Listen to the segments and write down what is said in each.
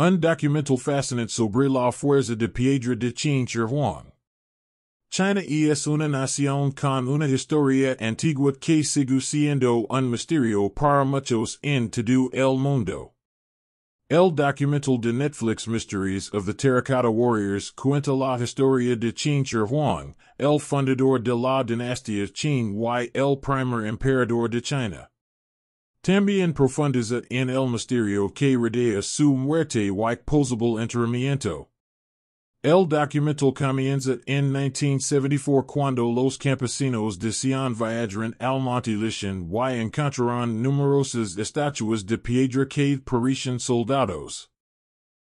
Undocumental fascinante sobre la fuerza de piedra de Shi Huang. China es una nación con una historia antigua que sigue siendo un misterio para muchos en todo el mundo. El documental de Netflix Mysteries of the Terracotta Warriors cuenta la historia de Qin Shi Huang, el fundador de la dinastía Qin y el primer emperador de China. También profundiza en el misterio que rodea su muerte y posible enterramiento. El documental comienza en 1974 cuando los campesinos de Xi'an viajaron al Monte Lishan y encontraron numerosas estatuas de piedra que parecen soldados.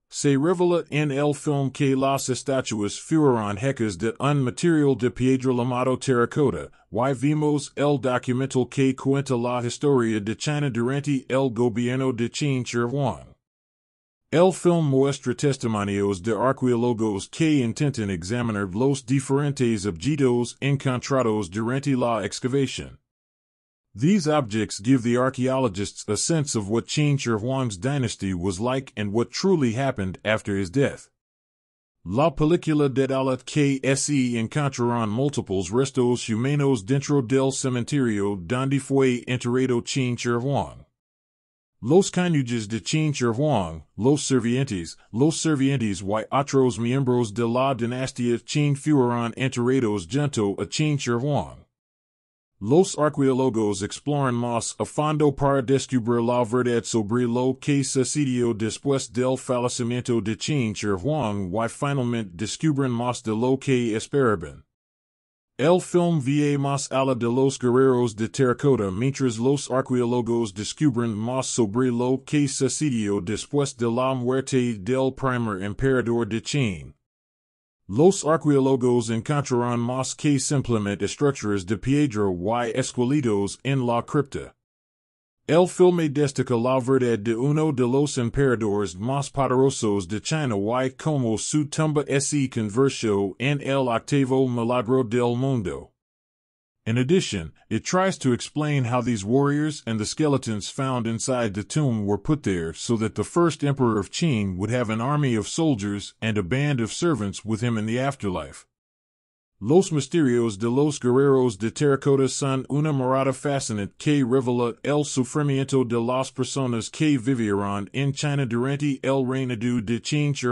Se revela en el film que las estatuas fueron hechas de un material de piedra llamado terracota, y vimos el documental que cuenta la historia de China durante el gobierno de Qin Shi Huang. El film muestra testimonios de arqueólogos que intentan examinar los diferentes objetos encontrados durante la excavación. These objects give the archaeologists a sense of what Qin Shi Huang's dynasty was like and what truly happened after his death. La película de la que se encontraron multiples restos humanos dentro del cementerio donde fue enterrado Qin Shi Huang. Los cónyuges de Qin Shi Huang, los servientes, los servientes y otros miembros de la dinastía Qin fueron enterrados junto a Qin Shi Huang. Los arqueólogos exploran más a fondo para descubrir la verdad sobre lo que sucedió después del fallecimiento de Qin Shi Huang y finalmente descubren más de lo que esperaban. El film va más ala de los guerreros de terracota mientras los arqueólogos descubren más sobre lo que sucedió después de la muerte del primer emperador de Qin. Los arqueólogos encontraron más que simplemente estructuras de piedra y esqueletos en la cripta. El filme destaca la verdad de uno de los emperadores más poderosos de China y como su tumba se convirtió en el octavo milagro del mundo. In addition, it tries to explain how these warriors and the skeletons found inside the tomb were put there so that the first emperor of Qin would have an army of soldiers and a band of servants with him in the afterlife. Los Misterios de los Guerreros de Terracota son una mirada fascinante que revela el sufrimiento de las personas que vivieron en China durante el reinado de Qin Shi.